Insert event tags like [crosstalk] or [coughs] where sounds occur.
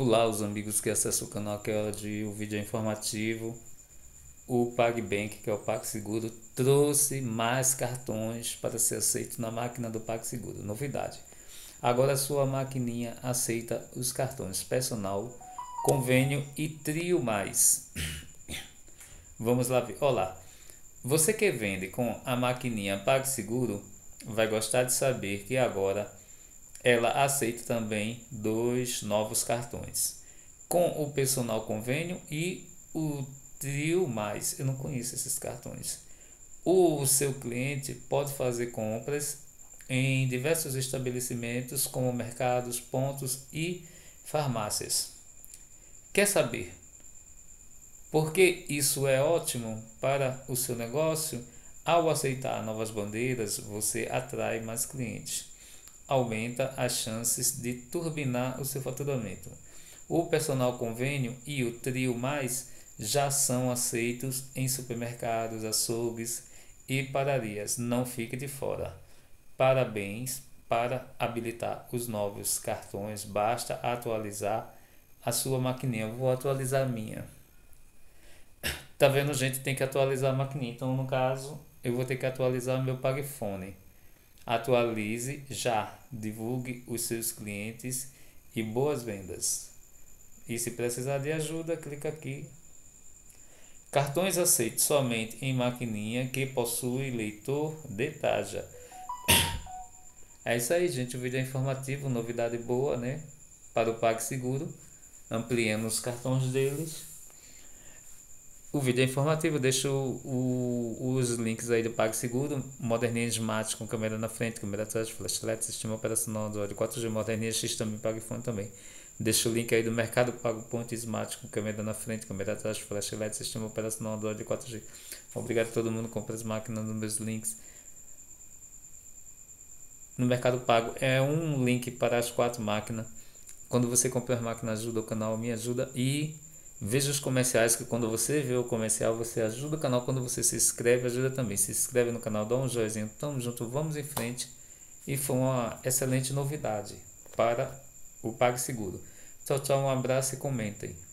Olá, os amigos que acessam o canal que é de o vídeo é informativo. O PagBank, que é o PagSeguro, trouxe mais cartões para ser aceito na máquina do PagSeguro. Novidade. Agora sua maquininha aceita os cartões personal, convênio e trio mais. [coughs] Vamos lá ver. Olá. Você que vende com a maquininha PagSeguro vai gostar de saber que agora ela aceita também dois novos cartões, com o personal convênio e o trio mais. Eu não conheço esses cartões. O seu cliente pode fazer compras em diversos estabelecimentos, como mercados, pontos e farmácias. Quer saber por que isso é ótimo para o seu negócio? Ao aceitar novas bandeiras, você atrai mais clientes aumenta as chances de turbinar o seu faturamento. O personal convênio e o trio mais já são aceitos em supermercados, açougues e padarias. Não fique de fora. Parabéns para habilitar os novos cartões. Basta atualizar a sua maquininha. Eu vou atualizar a minha. Tá vendo, gente? Tem que atualizar a maquininha. Então, no caso, eu vou ter que atualizar meu Pagfone. Atualize já, divulgue os seus clientes e boas vendas. E se precisar de ajuda, clica aqui. Cartões aceitos somente em maquininha que possui leitor de taja. É isso aí, gente. O vídeo é informativo, novidade boa, né? Para o PagSeguro. Ampliando os cartões deles. O vídeo é informativo, deixo o, os links aí do PagSeguro, moderninha Smart com câmera na frente, câmera atrás, flashlight, sistema operacional Android 4G, moderninha X também, PagFone também. Deixo o link aí do Mercado Pago Ponto Smart com câmera na frente, câmera atrás, flashlight, sistema operacional Android 4G. Obrigado a todo mundo compra as máquinas nos meus links. No Mercado Pago é um link para as quatro máquinas. Quando você compra as máquinas, ajuda o canal, me ajuda e Veja os comerciais, que quando você vê o comercial, você ajuda o canal. Quando você se inscreve, ajuda também. Se inscreve no canal, dá um joinha. Tamo junto, vamos em frente. E foi uma excelente novidade para o PagSeguro. Tchau, tchau, um abraço e comentem.